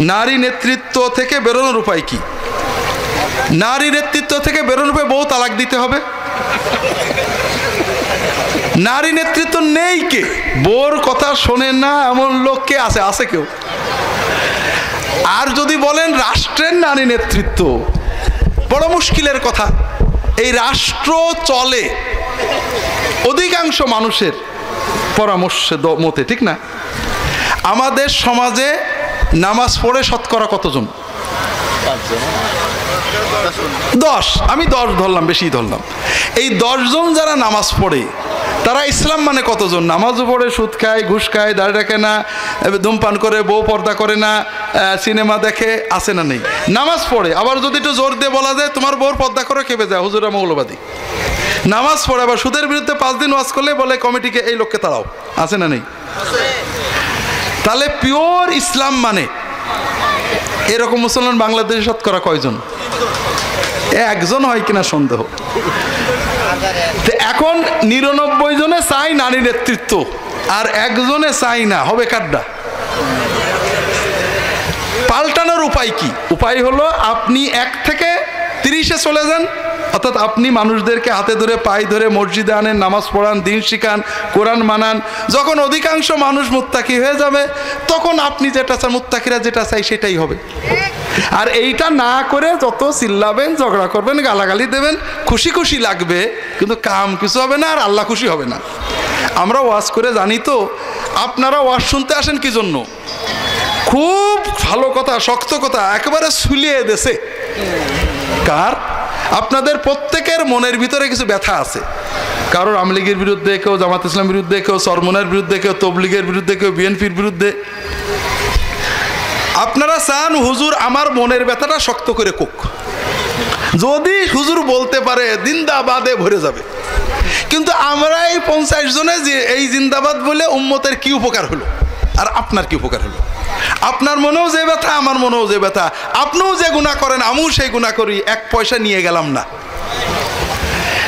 নারী নেতৃত্ব থেকে বেরোনোর উপায় কি? নারী নেতৃত্ব থেকে বেরোনোর উপায় বউ তালাক দিতে হবে। নারী নেতৃত্ব নেই কে? বোর কথা শোনে না এমন লোক কে আছে? আছে কেউ? আর যদি বলেন রাষ্ট্রের নারী নেতৃত্ব, বড় মুশকিলের কথা। এই রাষ্ট্র চলে অধিকাংশ মানুষের পরামর্শে মতে, ঠিক না? আমাদের সমাজে নামাজ পড়ে শতকরা কতজন? দশ। আমি দশ ধরলাম, বেশি ধরলাম। এই দশজন যারা নামাজ পড়ে, তারা ইসলাম মানে কতজন? নামাজও পড়ে, সুদ খায়, ঘুষ খায় দাঁড়িয়ে রাখে না ধূমপান করে, বউ পর্দা করে না সিনেমা দেখে আসে না নেই? নামাজ পড়ে, আবার যদি একটু জোর দিয়ে বলা যায়, তোমার বউর পর্দা করে কেঁপে যায়, হুজুরা মৌলবাদী। নামাজ পড়ে, আবার সুদের বিরুদ্ধে পাঁচ দিন ওয়াজ করলে বলে, কমিটিকে এই লোককে তাড়াও। আছে না নেই? তাহলে পিওর ইসলাম মানে? এরকম মুসলমান বাংলাদেশে শতকরা কয়জন? একজন হয় কিনা সন্দেহ। এখন নিরানব্বই জনে চাই নারী নেতৃত্ব, আর একজনে চাই না, হবে কাড্ডা পাল্টানোর উপায় কি? উপায় হলো আপনি এক থেকে তিরিশে চলে যান অর্থাৎ আপনি মানুষদেরকে হাতে ধরে, পায়ে ধরে মসজিদে আনেন, নামাজ পড়ান, দিন শিখান, কোরআন মানান। যখন অধিকাংশ মানুষ মুত্তাকি হয়ে যাবে, তখন আপনি যেটা চান, মুত্তাকিরা যেটা চাই সেটাই হবে। আর এইটা না করে যত চিল্লাবেন, ঝগড়া করবেন, গালাগালি দেবেন, খুশি খুশি লাগবে, কিন্তু কাম কিছু হবে না, আর আল্লাহ খুশি হবে না। আমরা ওয়াজ করে জানি তো, আপনারা ওয়াজ শুনতে আসেন কি জন্য? খুব ভালো কথা, শক্ত কথা, একেবারে সুলিয়ে দেশে কার? আপনাদের প্রত্যেকের মনের ভিতরে কিছু ব্যথা আছে। কারোর আমলিগের বিরুদ্ধে, কেউ জামাত ইসলামের বিরুদ্ধে, কেউ সরমনের বিরুদ্ধে, কেউ তবলিগের বিরুদ্ধে, কেউ বিএনপির বিরুদ্ধে। আপনারা চান হুজুর আমার মনের ব্যথাটা শক্ত করে কোক। যদি হুজুর বলতে পারে, জিন্দাবাদে ভরে যাবে। কিন্তু আমরা এই পঞ্চাশ জনে যে এই জিন্দাবাদ বলে উম্মতের কি উপকার হলো? আর আপনার কি উপকার হলো? আপনার মনেও যে ব্যথা, আমার মনেও যে ব্যথা। আপনিও যে গুণা করেন, আমিও সেই গুণা করি, এক পয়সা নিয়ে গেলাম না।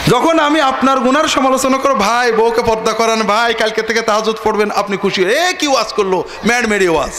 যখন আমি আপনার গুনার সমালোচনা করো, ভাই, বউকে পর্দা করান, ভাই, কালকে থেকে তাহাজুদ পড়বেন, আপনি খুশি এ কি ওয়াজ করল? ম্যাড মেরি ওয়াজ।